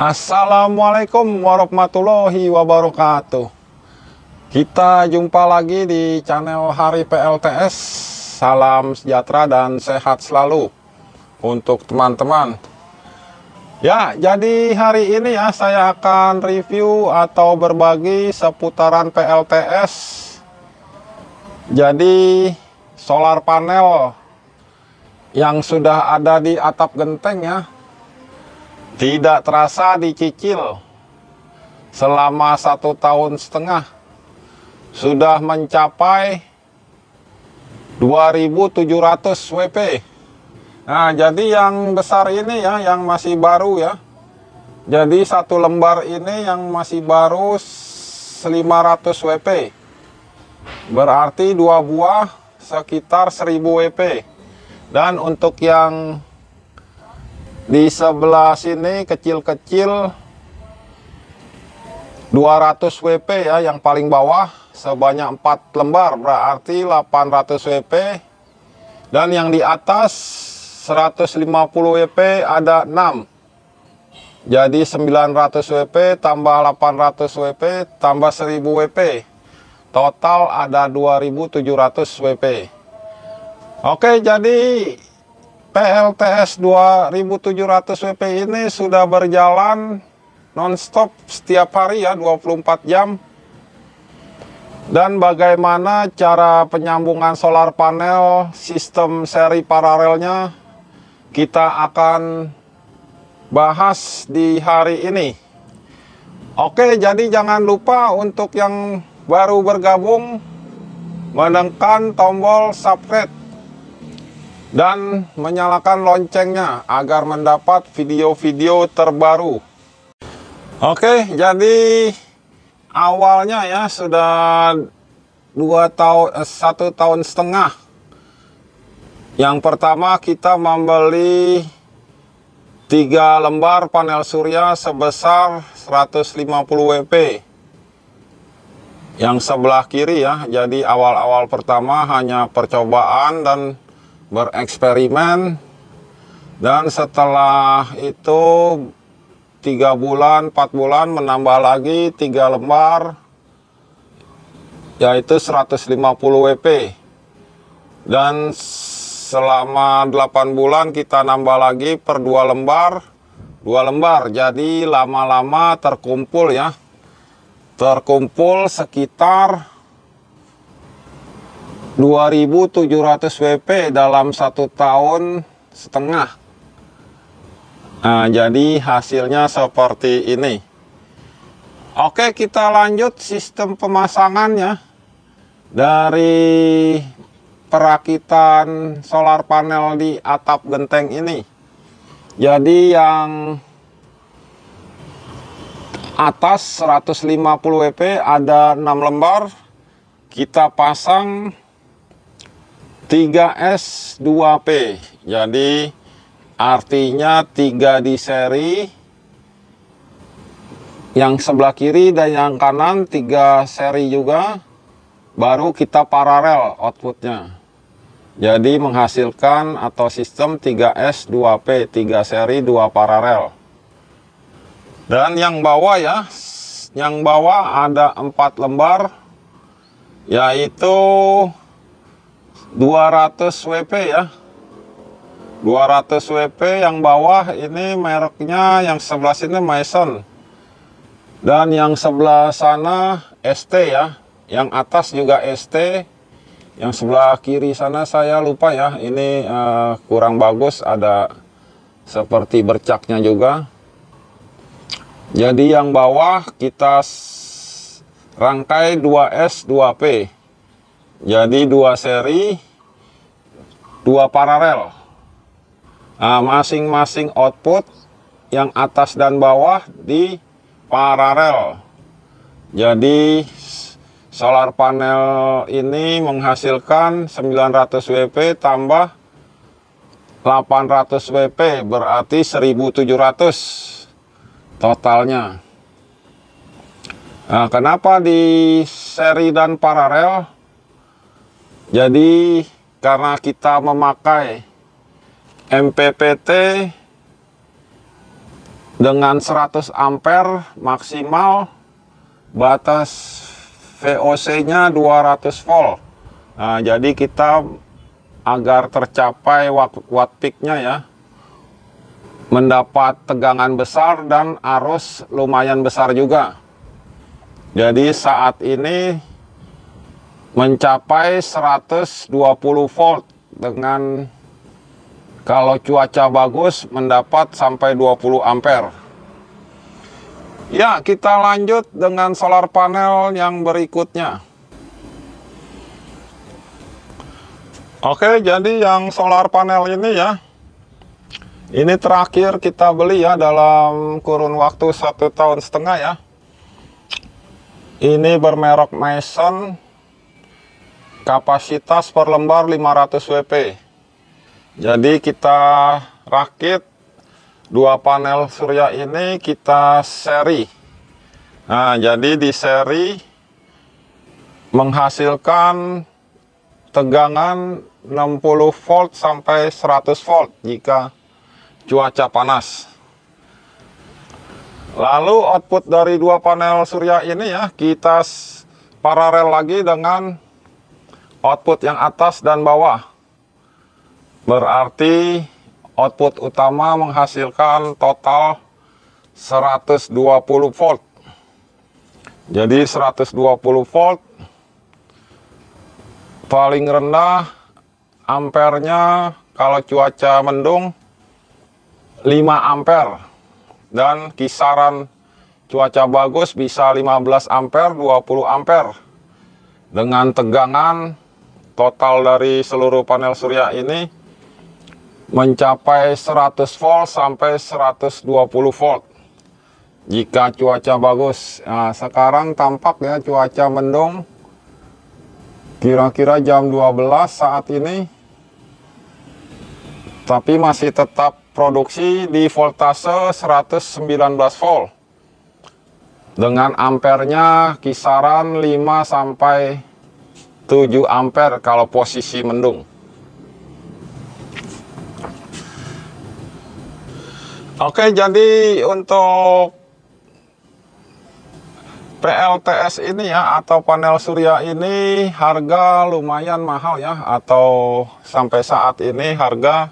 Assalamualaikum warahmatullahi wabarakatuh. Kita jumpa lagi di channel Hari PLTS Salam sejahtera dan sehat selalu Untuk teman-teman. Ya, jadi hari ini ya saya akan review atau berbagi seputaran PLTS Jadi solar panel yang sudah ada di atap genteng ya tidak terasa dicicil. Selama satu tahun setengah. Sudah mencapai 2700 WP nah jadi yang besar ini ya yang masih baru ya. Jadi satu lembar ini yang masih baru 500 WP berarti dua buah sekitar 1000 WP dan untuk yang di sebelah sini kecil-kecil 200 WP ya yang paling bawah sebanyak 4 lembar berarti 800 WP dan yang di atas 150 WP ada 6 jadi 900 WP tambah 800 WP tambah 1000 WP total ada 2700 WP Oke jadi PLTS 2700 WP ini sudah berjalan nonstop setiap hari ya 24 jam. Dan bagaimana cara penyambungan solar panel sistem seri paralelnya kita akan bahas di hari ini. Oke jadi jangan lupa untuk yang baru bergabung menekan tombol subscribe dan menyalakan loncengnya agar mendapat video-video terbaru. Oke, jadi awalnya ya sudah dua tahun eh, satu tahun setengah. Yang pertama kita membeli tiga lembar panel surya sebesar 150 WP. Yang sebelah kiri ya, jadi awal-awal pertama hanya percobaan dan bereksperimen dan setelah itu tiga bulan empat bulan menambah lagi tiga lembar yaitu 150 WP dan selama 8 bulan kita nambah lagi per dua lembar dua lembar. Jadi lama-lama terkumpul ya. Terkumpul sekitar 2700 WP dalam satu tahun setengah. Nah, jadi hasilnya seperti ini. Oke kita lanjut sistem pemasangannya. Dari perakitan solar panel di atap genteng ini. Jadi yang atas 150 WP ada 6 lembar. Kita pasang 3S 2P jadi artinya 3 di seri. Yang sebelah kiri dan yang kanan 3 seri juga. Baru kita paralel outputnya. Jadi menghasilkan atau sistem 3S 2P 3 seri 2 paralel. Dan yang bawah ya yang bawah ada 4 lembar yaitu 200 WP ya. 200 WP yang bawah ini mereknya yang sebelah sini Mason dan yang sebelah sana ST ya. Yang atas juga ST yang sebelah kiri sana saya lupa ya. Ini uh, kurang bagus ada seperti bercaknya juga. Jadi yang bawah kita rangkai 2S 2P jadi dua seri, dua paralel. Nah, masing-masing nah, output yang atas dan bawah di paralel. Jadi solar panel ini menghasilkan 900 WP tambah 800 WP berarti 1700 totalnya. Nah, kenapa di seri dan paralel? Jadi karena kita memakai MPPT dengan 100 ampere maksimal batas VOC nya 200 volt. Nah, jadi kita agar tercapai watt, watt peak nya ya mendapat tegangan besar dan arus lumayan besar juga. Jadi saat ini mencapai 120 volt dengan kalau cuaca bagus mendapat sampai 20 ampere. Ya, kita lanjut dengan solar panel yang berikutnya. Oke, jadi yang solar panel ini ya, ini terakhir kita beli ya dalam kurun waktu satu tahun setengah ya. Ini bermerek Mason, kapasitas per lembar 500 WP. Jadi kita rakit dua panel surya ini kita seri. Nah, jadi di seri menghasilkan tegangan 60 volt sampai 100 volt jika cuaca panas. Lalu output dari dua panel surya ini ya kita paralel lagi dengan output yang atas dan bawah. Berarti output utama menghasilkan total 120 volt. Jadi 120 volt paling rendah ampernya kalau cuaca mendung 5 ampere dan kisaran cuaca bagus bisa 15 ampere 20 ampere dengan tegangan total dari seluruh panel surya ini mencapai 100 volt sampai 120 volt. Jika cuaca bagus nah, sekarang tampak ya cuaca mendung. Kira-kira jam 12 saat ini. Tapi masih tetap produksi di voltase 119 volt. Dengan ampernya kisaran 5 sampai 7 ampere kalau posisi mendung. Oke, jadi untuk PLTS ini ya atau panel surya ini harga lumayan mahal ya atau sampai saat ini harga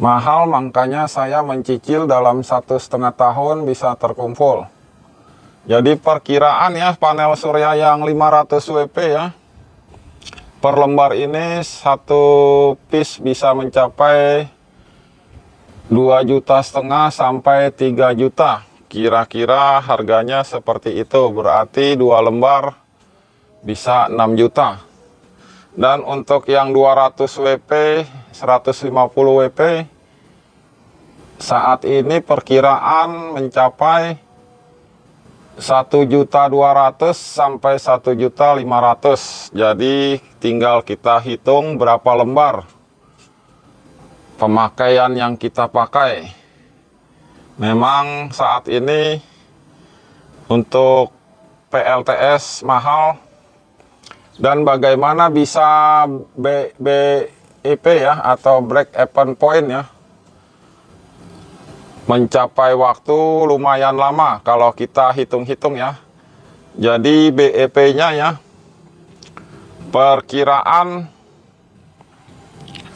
mahal makanya saya mencicil dalam satu setengah tahun bisa terkumpul jadi perkiraan ya panel surya yang 500 WP ya per lembar ini satu piece bisa mencapai 2 juta setengah sampai 3 juta. Kira-kira harganya seperti itu berarti dua lembar bisa 6 juta. Dan untuk yang 200 WP 150 WP saat ini perkiraan mencapai 1 juta 200 sampai 1 juta 500 jadi tinggal kita hitung berapa lembar pemakaian yang kita pakai. Memang saat ini untuk PLTS mahal dan bagaimana bisa BEP ya atau break even point ya mencapai waktu lumayan lama kalau kita hitung-hitung ya. Jadi BEP-nya ya perkiraan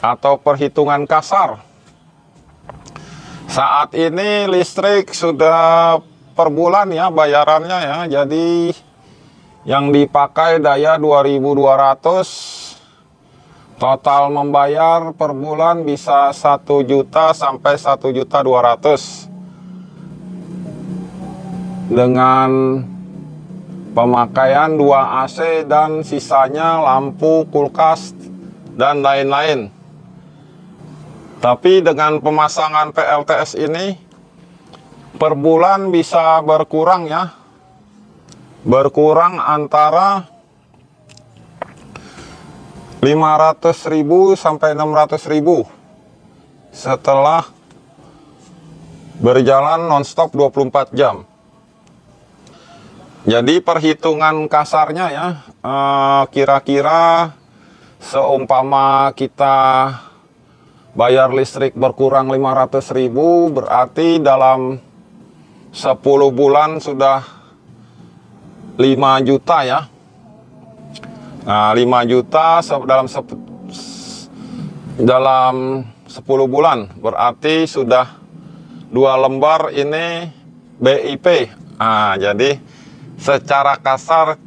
atau perhitungan kasar. Saat ini listrik sudah per bulan ya bayarannya ya. Jadi yang dipakai daya 2200 total membayar per bulan bisa 1 juta sampai 1 juta 200 dengan pemakaian 2 AC dan sisanya lampu kulkas dan lain-lain tapi dengan pemasangan PLTS ini per bulan bisa berkurang ya. Berkurang antara 500.000 sampai 600.000 setelah berjalan nonstop 24 jam. Jadi perhitungan kasarnya ya, eh, kira-kira seumpama kita bayar listrik berkurang 500.000 berarti dalam 10 bulan sudah 5 juta ya Nah 5 juta dalam dalam 10 bulan. Berarti sudah dua lembar ini BIP nah jadi secara kasar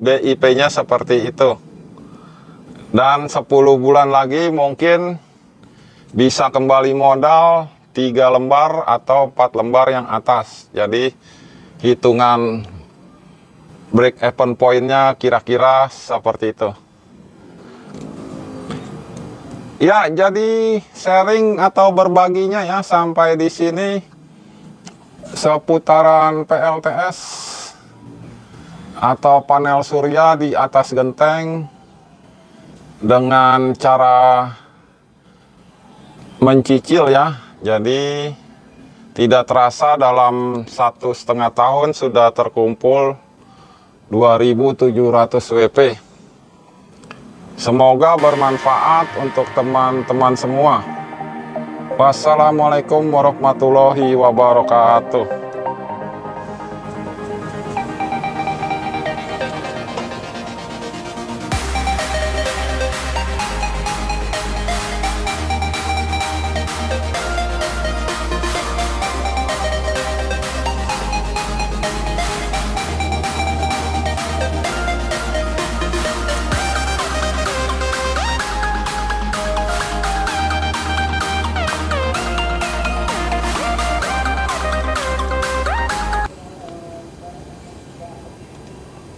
BIP nya seperti itu. Dan 10 bulan lagi mungkin bisa kembali modal tiga lembar atau empat lembar yang atas. Jadi hitungan break even pointnya kira-kira seperti itu. Ya jadi sharing atau berbaginya ya sampai di sini. Seputaran PLTS atau panel surya di atas genteng dengan cara mencicil ya. Jadi tidak terasa dalam satu setengah tahun sudah terkumpul 2700 WP semoga bermanfaat untuk teman-teman semua. Wassalamualaikum warahmatullahi wabarakatuh